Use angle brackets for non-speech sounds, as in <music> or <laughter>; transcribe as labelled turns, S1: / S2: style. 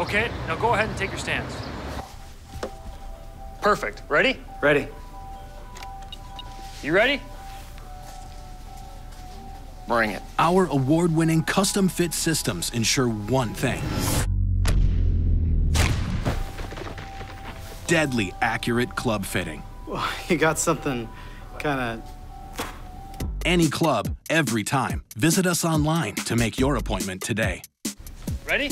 S1: Okay, now go ahead and take your stance. Perfect. Ready?
S2: Ready.
S1: You ready?
S3: Bring it.
S4: Our award winning custom fit systems ensure one thing deadly accurate club fitting. <laughs>
S2: You got something kind of.
S4: Any club, every time. Visit us online to make your appointment today.
S1: Ready?